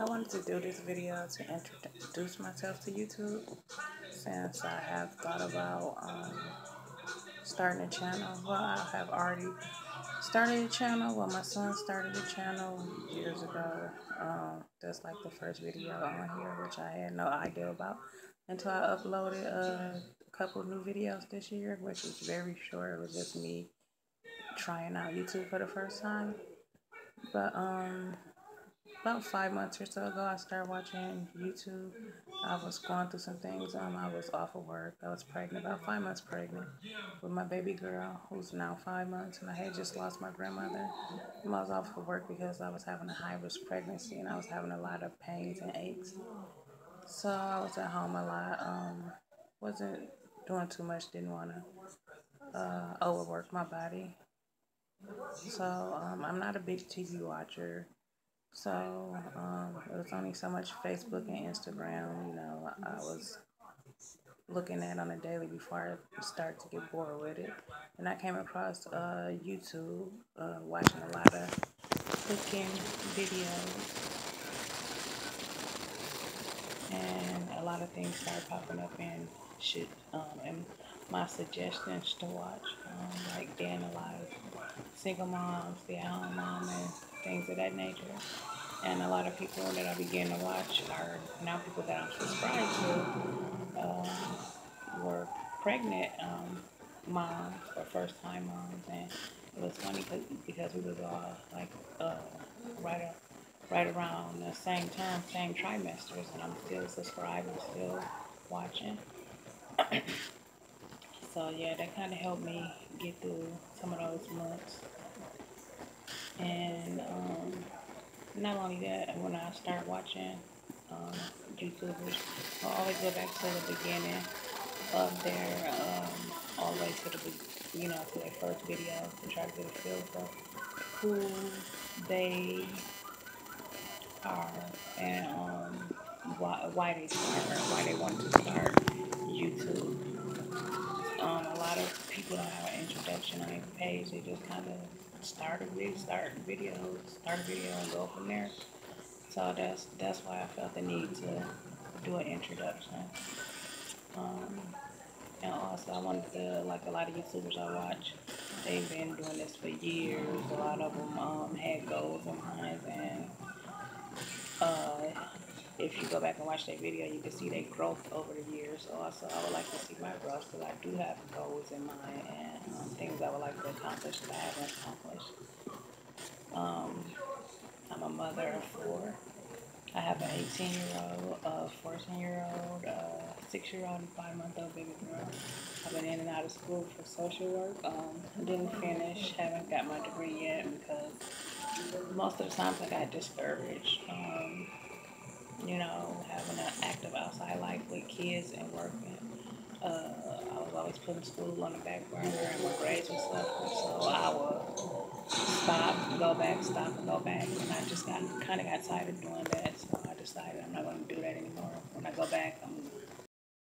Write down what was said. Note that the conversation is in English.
I wanted to do this video to introduce myself to YouTube since I have thought about um, starting a channel. Well, I have already started a channel. Well, my son started a channel years ago. Um, that's like the first video on here, which I had no idea about until I uploaded a couple new videos this year, which was very short. It was just me trying out YouTube for the first time. But um, about five months or so ago, I started watching YouTube. I was going through some things. Um, I was off of work. I was pregnant, about five months pregnant, with my baby girl, who's now five months, and I had just lost my grandmother. And I was off of work because I was having a high risk pregnancy, and I was having a lot of pains and aches. So I was at home a lot. Um, wasn't doing too much. Didn't want to uh, overwork my body. So um, I'm not a big TV watcher. So um, it was only so much Facebook and Instagram, you know, I was looking at on a daily before I started to get bored with it. And I came across uh, YouTube, uh, watching a lot of cooking videos. And a lot of things started popping up and shit, um, and my suggestions to watch, um, like the Life, Single Moms, The Home that nature. And a lot of people that I began to watch are now people that I'm subscribed to um, were pregnant um, moms or first time moms. And it was funny cause, because we was all like uh, right up, right around the same time, same trimesters, and I'm still subscribed and still watching. so yeah, that kind of helped me get through some of those months. And um, not only that, when I start watching um, YouTubers, I always go back to the beginning of their, um, all the way to the, you know, to their first video to try to get a feel for who they are and um, why, why they started, why they want to start YouTube. Um, a lot of people don't have page. They just kind of start a video, start videos, start a video and go from there. So that's that's why I felt the need to do an introduction. Um, and also I wanted to, like a lot of YouTubers I watch, they've been doing this for years. A lot of them um, had goals in mind and uh, if you go back and watch that video, you can see their growth over the years. Also, I would like to see my growth because I do have goals in mind and um, things I would like to accomplish that I haven't accomplished. Um, I'm a mother of four. I have an 18 year old, a 14 year old, a 6 year old, and 5 month old baby girl. I've been in and out of school for social work. Um, didn't finish, haven't got my degree yet because most of the times I got discouraged. Um, kids and working. Uh, I was always putting school on the back burner and my grades and stuff. so I would stop, go back, stop, and go back. And I just got kind of got tired of doing that. So I decided I'm not going to do that anymore. When I go back, I'm